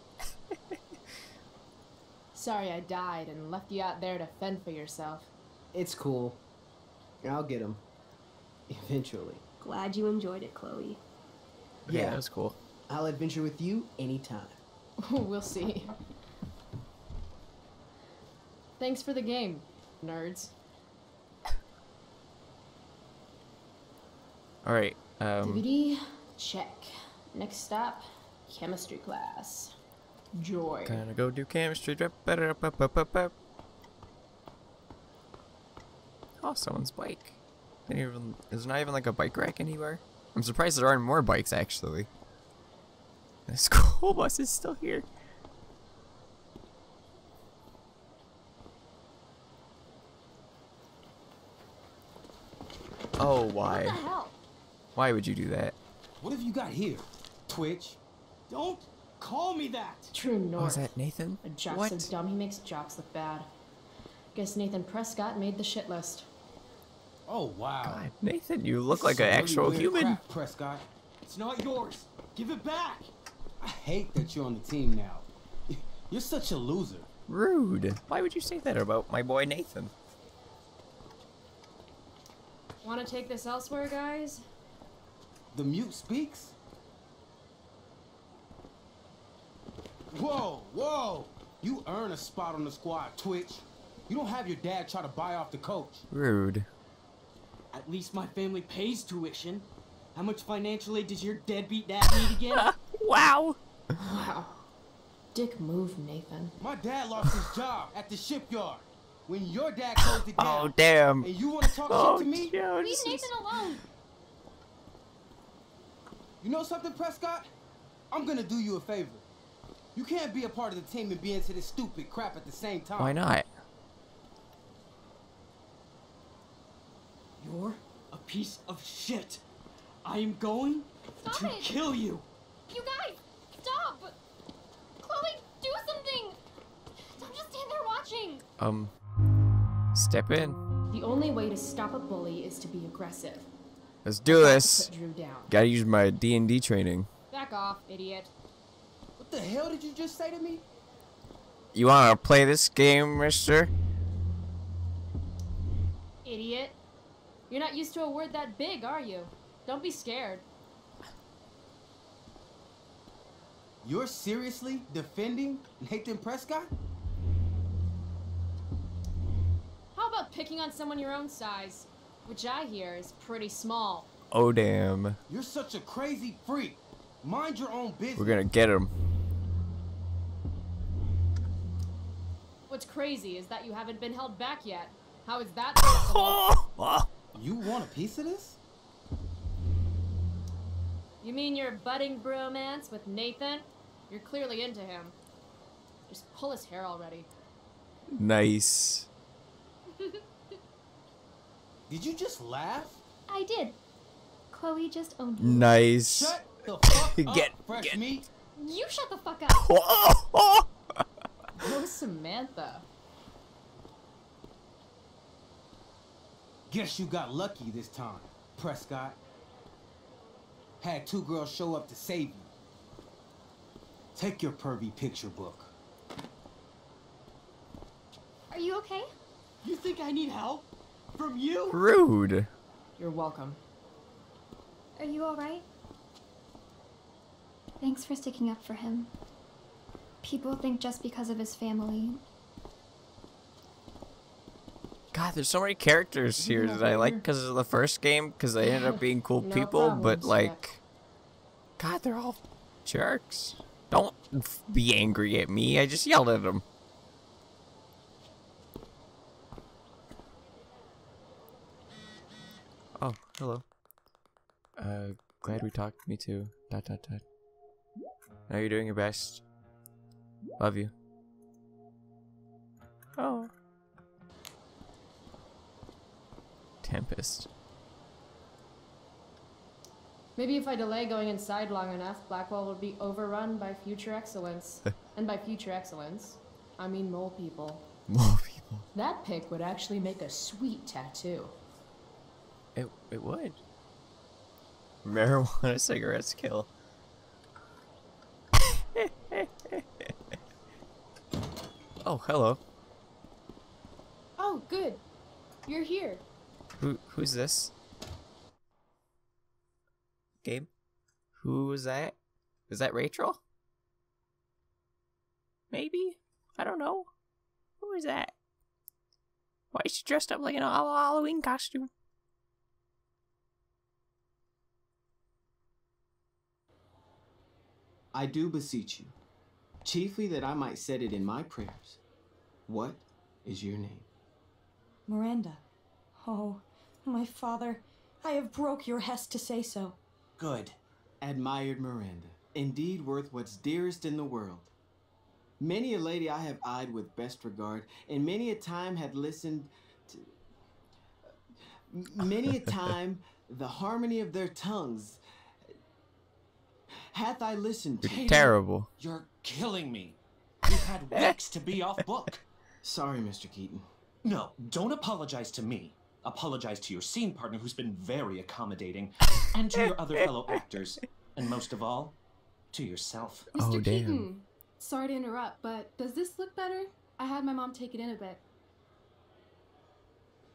Speaker 3: Sorry I died and left you out there to fend for yourself.
Speaker 10: It's cool. I'll get him. Eventually.
Speaker 11: Glad you enjoyed it, Chloe.
Speaker 1: Yeah,
Speaker 10: Yeah.
Speaker 1: that was cool.
Speaker 10: I'll adventure with you anytime.
Speaker 3: we'll see. Thanks for the game, nerds.
Speaker 1: All right. Um,
Speaker 3: DVD, check. Next stop, chemistry class. Joy.
Speaker 1: gonna go do chemistry. Oh, someone's bike. Didn't even, there's not even like a bike rack anywhere. I'm surprised there aren't more bikes actually. The school bus is still here. Oh, why?
Speaker 7: What the hell?
Speaker 1: Why would you do that?
Speaker 8: What have you got here? Twitch? Don't call me that!
Speaker 3: Drew North.
Speaker 1: Oh, that Nathan?
Speaker 3: A jock
Speaker 1: What?
Speaker 3: so dumb he makes jocks look bad. Guess Nathan Prescott made the shit list.
Speaker 8: Oh, wow.
Speaker 1: God, Nathan, you look like
Speaker 8: is
Speaker 1: an actual human.
Speaker 8: crap, Prescott. It's not yours. Give it back. I hate that you're on the team now. You're such a loser.
Speaker 1: Rude. Why would you say that about my boy Nathan?
Speaker 3: Want to take this elsewhere, guys?
Speaker 8: The mute speaks? Whoa, whoa! You earn a spot on the squad, Twitch. You don't have your dad try to buy off the coach.
Speaker 1: Rude.
Speaker 12: At least my family pays tuition. How much financial aid does your deadbeat dad need again?
Speaker 1: wow.
Speaker 3: Wow. Dick move, Nathan.
Speaker 8: My dad lost his job at the shipyard when your dad closed it down.
Speaker 1: Oh, damn.
Speaker 8: And you want to talk
Speaker 1: Oh,
Speaker 8: shit to oh, me?
Speaker 1: Jones.
Speaker 7: Leave Nathan alone.
Speaker 8: You know something, Prescott? I'm gonna do you a favor. You can't be a part of the team and be into this stupid crap at the same time.
Speaker 1: Why not?
Speaker 12: You're a piece of shit. I am going
Speaker 7: Stop
Speaker 12: to
Speaker 7: it.
Speaker 12: kill you.
Speaker 7: You guys, stop! Chloe, do something! Don't just stand there watching.
Speaker 1: Um, step in.
Speaker 3: The only way to stop a bully is to be aggressive.
Speaker 1: Let's do this.
Speaker 3: Drew down.
Speaker 1: Gotta use my D&D training.
Speaker 3: Back off, idiot.
Speaker 8: What the hell did you just say to me?
Speaker 1: You wanna play this game, mister?
Speaker 3: Idiot. You're not used to a word that big, are you? Don't be scared.
Speaker 8: You're seriously defending Nathan Prescott?
Speaker 3: How about picking on someone your own size? Which I hear is pretty small.
Speaker 1: Oh, damn.
Speaker 8: You're such a crazy freak. Mind your own business.
Speaker 1: We're gonna get him.
Speaker 3: What's crazy is that you haven't been held back yet. How is that possible?
Speaker 8: You want a piece of this?
Speaker 3: You mean your budding bromance with Nathan? You're clearly into him. Just pull his hair already.
Speaker 1: Nice.
Speaker 8: Did you just laugh?
Speaker 7: I did. Chloe just owned me.
Speaker 1: Nice.
Speaker 8: Shut the fuck
Speaker 1: Get-
Speaker 8: up, fresh
Speaker 1: get-
Speaker 8: meat.
Speaker 7: You shut the fuck up.
Speaker 3: Oh, Samantha.
Speaker 8: Guess you got lucky this time, Prescott. Had two girls show up to save you. Take your pervy picture book.
Speaker 7: Are you okay?
Speaker 12: You think I need help? From you?
Speaker 1: Rude.
Speaker 3: You're welcome.
Speaker 7: Are you alright? Thanks for sticking up for him. People think just because of his family.
Speaker 1: God, there's so many characters here that I like because of the first game because they ended up being cool
Speaker 3: No
Speaker 1: people, but
Speaker 3: problems,
Speaker 1: like, God, they're all jerks. Don't f- be angry at me. I just yelled at them. Oh, hello. Uh, glad we talked. Me too. Dot dot dot. Now you're doing your best. Love you. Oh. Tempest.
Speaker 3: Maybe if I delay going inside long enough, Blackwell will be overrun by future excellence. and by future excellence, I mean mole people.
Speaker 1: Mole people.
Speaker 3: That pic would actually make a sweet tattoo.
Speaker 1: It it would. Marijuana cigarettes kill. Oh, hello.
Speaker 3: Oh, good. You're here.
Speaker 1: Who who's this? Gabe? Who was that? That Rachel? Maybe? I don't know. Who is that? Why is she dressed up like an a Halloween costume?
Speaker 13: I do beseech you, chiefly that I might set it in my prayers. What is your name?
Speaker 14: Miranda. Oh, my father, I have broke your hest to say so.
Speaker 10: Good. Admired Miranda. Indeed worth what's dearest in the world. Many a lady I have eyed with best regard, and many a time had listened to. Many a time the harmony of their tongues hath I listened to.
Speaker 1: You're terrible.
Speaker 15: You're killing me. You've had weeks to be off book.
Speaker 10: Sorry, Mr. Keaton.
Speaker 15: No, don't apologize to me. Apologize to your scene partner who's been very accommodating, and to your other fellow actors, and most of all, to yourself.
Speaker 16: Mr.
Speaker 1: Oh, damn.
Speaker 16: Keaton, sorry to interrupt, but does this look better? I had my mom take it in a bit.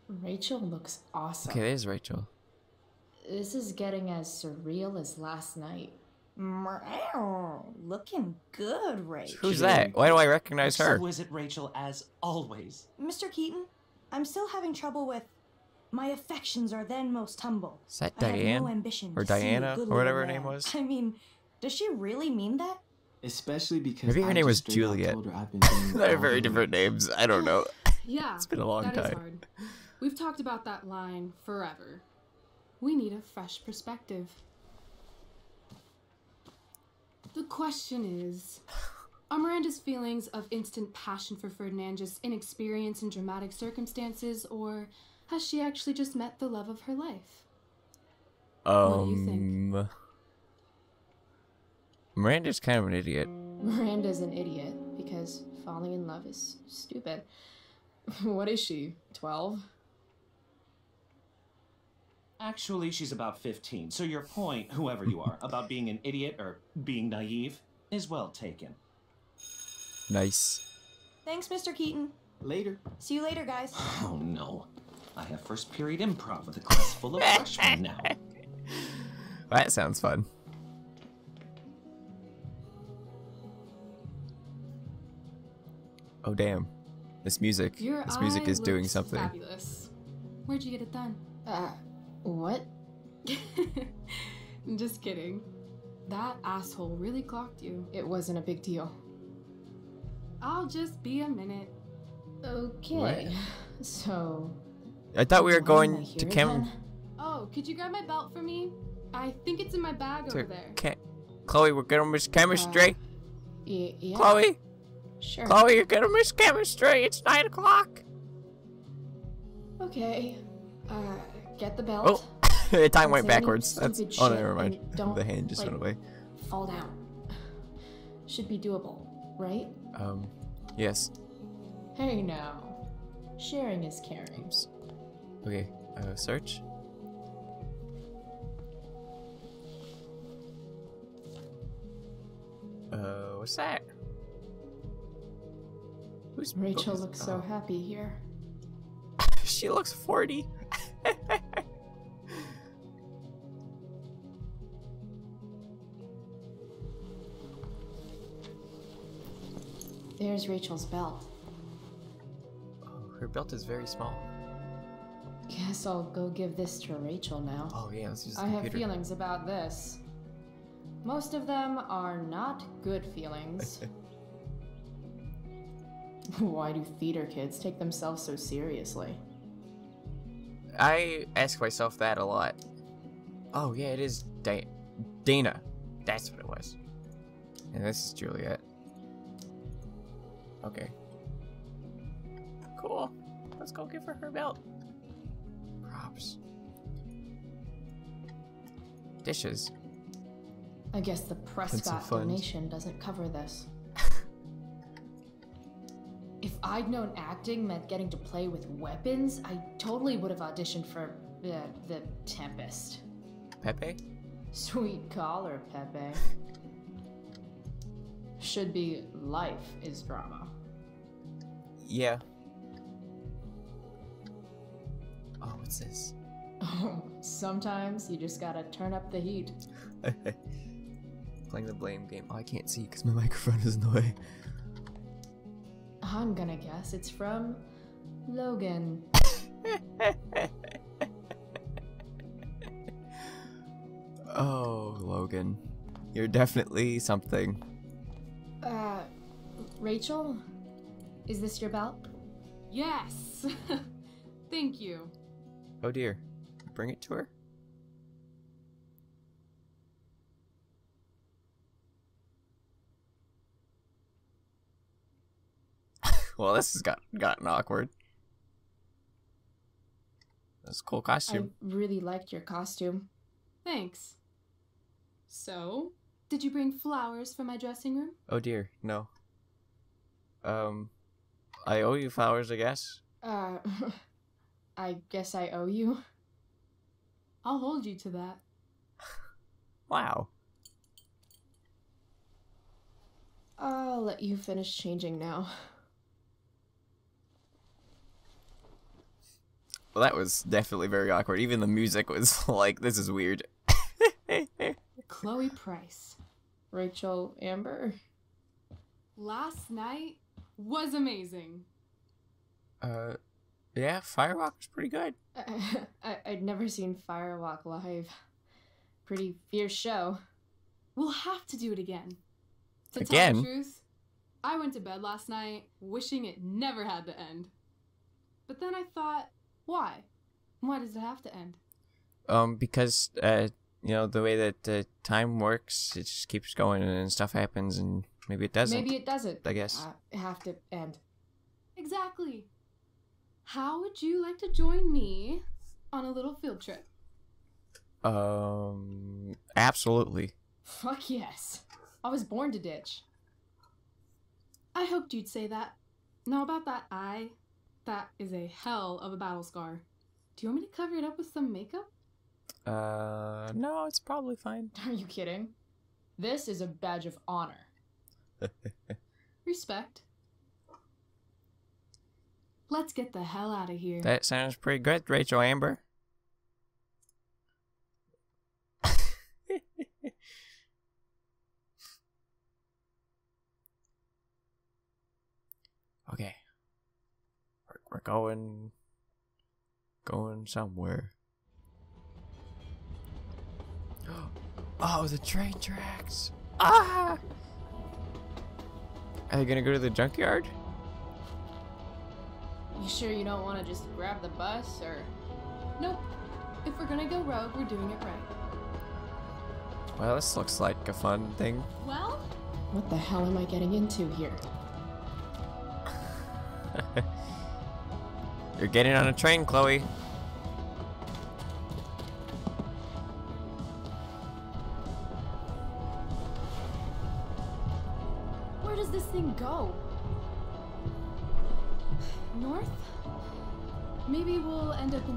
Speaker 3: Rachel looks awesome.
Speaker 1: Okay, there's Rachel.
Speaker 3: This is getting as surreal as last night.
Speaker 14: Meow, looking good, Rachel.
Speaker 1: Who's that? Why do I recognize her?
Speaker 15: So is it Rachel as always?
Speaker 14: Mr. Keaton, I'm still having trouble with. My affections are then most humble.
Speaker 1: Is that
Speaker 14: I have
Speaker 1: Diane?
Speaker 14: no ambition
Speaker 1: Or
Speaker 14: to see a
Speaker 1: Diana? Or whatever her name was?
Speaker 14: I mean, does she really mean that?
Speaker 10: Especially because
Speaker 1: Maybe her
Speaker 10: I
Speaker 1: name was
Speaker 10: just
Speaker 1: Juliet.
Speaker 10: I've been doing
Speaker 1: They're very different names. I don't know.
Speaker 16: Yeah.
Speaker 1: It's been a long
Speaker 16: that is
Speaker 1: time.
Speaker 16: hard. We've talked about that line forever. We need a fresh perspective. The question is Are Miranda's feelings of instant passion for Ferdinand just inexperience in dramatic circumstances, or has she actually just met the love of her life? What do you think?
Speaker 1: Um. Miranda's kind of an idiot.
Speaker 3: Miranda's an idiot because falling in love is stupid. what is she? 12?
Speaker 15: Actually, she's about 15, so your point, whoever you are, about being an idiot or being naive is well taken.
Speaker 1: Nice.
Speaker 14: Thanks, Mr. Keaton.
Speaker 10: Later.
Speaker 14: See you later, guys.
Speaker 15: Oh no. I have first period improv with a class full of freshmen now.
Speaker 1: That sounds fun. Oh damn. This music.
Speaker 16: Your
Speaker 1: this music is doing something.
Speaker 16: Fabulous. Where'd you get it done?
Speaker 3: Uh, what?
Speaker 16: I'm just kidding. That asshole really clocked you.
Speaker 3: It wasn't a big deal.
Speaker 16: I'll just be a minute.
Speaker 3: Okay. So.
Speaker 1: I thought we were
Speaker 3: why am I
Speaker 1: going to
Speaker 3: here
Speaker 1: chem.
Speaker 16: Oh, could you grab my belt for me? I think it's in my bag
Speaker 1: to
Speaker 16: over there.
Speaker 1: Okay. Chloe, we're gonna miss chemistry.
Speaker 3: Y- yeah.
Speaker 1: Chloe,
Speaker 3: Sure.
Speaker 1: Chloe, you're gonna miss chemistry. It's nine o'clock.
Speaker 3: Okay. Uh, get the belt.
Speaker 1: Oh, the time went backwards. That's oh, never mind.
Speaker 3: Don't
Speaker 1: The hand just
Speaker 3: like,
Speaker 1: went away.
Speaker 3: Fall down. Should be doable, right?
Speaker 1: Um, yes.
Speaker 3: Hey now. Sharing is caring.
Speaker 1: Okay. Uh, search. Uh, what's that? Who's
Speaker 3: Rachel looks so happy here.
Speaker 1: she looks 40.
Speaker 3: There's Rachel's belt.
Speaker 1: Her belt is very small.
Speaker 3: Guess I'll go give this to Rachel now.
Speaker 1: Oh yeah, let's use the
Speaker 3: I have feelings about this. Most of them are not good feelings. Why do theater kids take themselves so seriously?
Speaker 1: I ask myself that a lot. Oh yeah, it is da- Dana. That's what it was. And this is Juliet. Okay. Cool. Let's go give her her belt. Props. Dishes.
Speaker 3: I guess the Prescott donation doesn't cover this. if I'd known acting meant getting to play with weapons, I totally would have auditioned for uh, the Tempest.
Speaker 1: Pepe?
Speaker 3: Sweet collar, Pepe. Should be life is drama.
Speaker 1: Yeah. Oh, what's this?
Speaker 3: Oh sometimes you just gotta turn up the heat.
Speaker 1: Playing the blame game. Oh, I can't see because my microphone is in the way.
Speaker 3: I'm gonna guess it's from Logan.
Speaker 1: Oh, Logan. You're definitely something.
Speaker 3: Uh, Rachel? Is this your belt?
Speaker 16: Yes. Thank you.
Speaker 1: Oh dear. Bring it to her? well, this has got gotten awkward. That's a cool costume.
Speaker 3: I really liked your costume.
Speaker 16: Thanks. So, did you bring flowers for my dressing room?
Speaker 1: Oh dear, no. Um, I owe you flowers, I guess.
Speaker 3: Uh, I guess I owe you.
Speaker 16: I'll hold you to that.
Speaker 1: Wow.
Speaker 3: I'll let you finish changing now.
Speaker 1: Well, that was definitely very awkward. Even the music was like, this is weird.
Speaker 16: Chloe Price.
Speaker 3: Rachel Amber?
Speaker 16: Last night was amazing.
Speaker 1: Uh, yeah, Firewalk was pretty good.
Speaker 3: I, I'd never seen Firewalk live. Pretty fierce show.
Speaker 16: We'll have to do it again. To tell
Speaker 1: Again?
Speaker 16: the truth, I went to bed last night wishing it never had to end. But then I thought, why? Why does it have to end?
Speaker 1: Um, because uh, you know the way that uh, time works, it just keeps going and stuff happens, and maybe it doesn't.
Speaker 3: Maybe it doesn't.
Speaker 1: I guess.
Speaker 3: Uh, have to end.
Speaker 16: Exactly. How would you like to join me on a little field trip?
Speaker 1: Um, absolutely.
Speaker 3: Fuck yes. I was born to ditch.
Speaker 16: I hoped you'd say that. Now about that eye, that is a hell of a battle scar. Do you want me to cover it up with some makeup?
Speaker 1: Uh, no, it's probably fine.
Speaker 3: Are you kidding? This is a badge of honor.
Speaker 16: Respect. Let's get the hell out of here.
Speaker 1: That sounds pretty good, Rachel Amber. okay. We're, we're going going somewhere. Oh, the train tracks. Ah! Are you gonna go to the junkyard?
Speaker 3: You sure you don't want to just grab the bus or.
Speaker 16: Nope. If we're gonna go rogue, we're doing it right.
Speaker 1: Well, this looks like a fun thing.
Speaker 16: Well,
Speaker 3: What the hell am I getting into here?
Speaker 1: You're getting on a train, Chloe.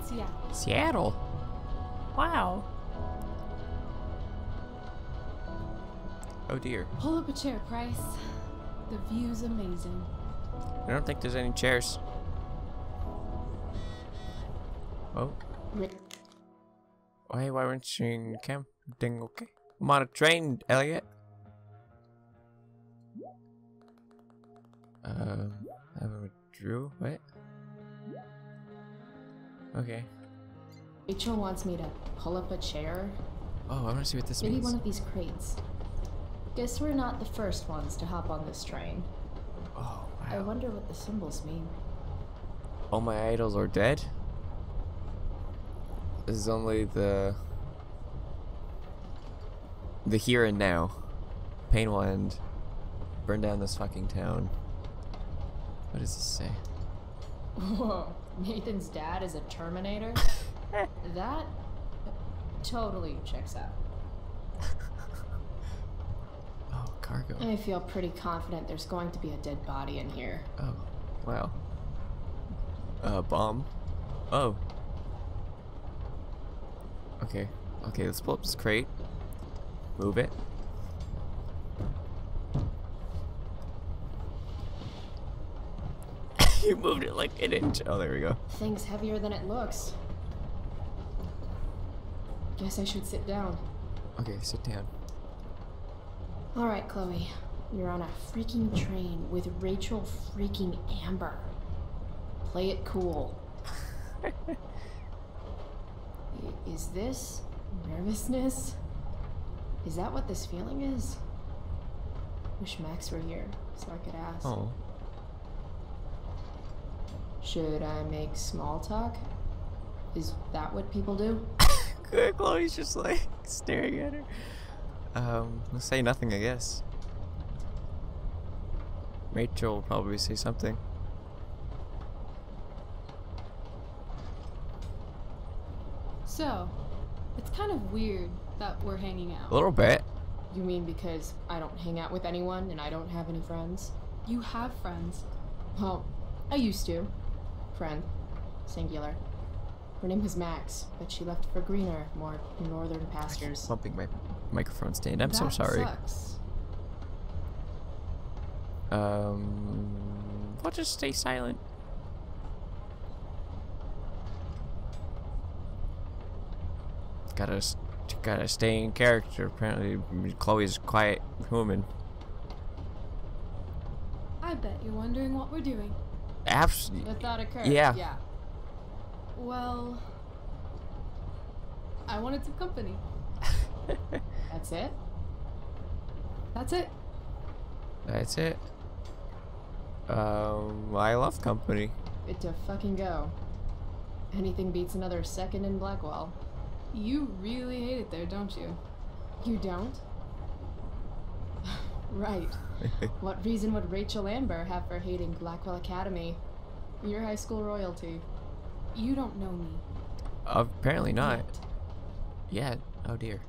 Speaker 16: Seattle.
Speaker 1: Seattle. Wow. Oh dear.
Speaker 16: Pull up a chair, Price. The view's amazing.
Speaker 1: I don't think there's any chairs. Oh. Why, why weren't you in camp? Ding, okay. I'm on a train, Elliot. Um, I withdrew. What? Okay.
Speaker 3: Rachel wants me to pull up a chair.
Speaker 1: Oh, I want to see what this
Speaker 3: Maybe
Speaker 1: means.
Speaker 3: one of these crates. Guess we're not the first ones to hop on this train.
Speaker 1: Oh,
Speaker 3: I wonder what the symbols mean.
Speaker 1: All my idols are dead. This is only the the here and now. Pain will end. Burn down this fucking town. What does this say?
Speaker 3: Whoa, Nathan's dad is a Terminator? that totally checks out.
Speaker 1: Oh, cargo.
Speaker 3: I feel pretty confident there's going to be a dead body in here.
Speaker 1: Oh, wow. Uh, bomb. Oh. Okay. Okay, let's pull up this crate. Move it. you moved it like an inch. Oh, there we go.
Speaker 3: Thing's heavier than it looks. Guess I should sit down.
Speaker 1: Okay, sit down.
Speaker 3: Alright, Chloe. You're on a freaking train with Rachel freaking Amber. Play it cool. Is this nervousness? Is that what this feeling is? Wish Max were here so I could ask.
Speaker 1: Oh.
Speaker 3: Should I make small talk? Is that what people do?
Speaker 1: Chloe's just like staring at her. Um, let's say nothing, I guess. Rachel will probably say something.
Speaker 16: So, it's kind of weird that we're hanging out.
Speaker 1: A little bit.
Speaker 3: You mean because I don't hang out with anyone and I don't have any friends?
Speaker 16: You have friends.
Speaker 3: Well, I used to. Friend. Singular. Her name was Max, but she left for greener, more northern pastures.
Speaker 1: Bumping my microphone stand. I'm so sorry.
Speaker 16: Sucks.
Speaker 1: Um, I'll just stay silent. Gotta, s- gotta stay in character. Apparently, Chloe's quiet human.
Speaker 16: I bet you're wondering what we're doing.
Speaker 1: Absolutely.
Speaker 3: The thought occurred.
Speaker 1: Yeah.
Speaker 3: Yeah.
Speaker 16: Well, I wanted some company.
Speaker 3: That's it?
Speaker 16: That's it.
Speaker 1: That's it. Um, I love company.
Speaker 3: It to fucking go. Anything beats another second in Blackwell.
Speaker 16: You really hate it there, don't you?
Speaker 3: You don't? Right. what reason would Rachel Amber have for hating Blackwell Academy? Your high school royalty.
Speaker 16: You don't know me.
Speaker 1: Apparently not. Yet. Oh dear.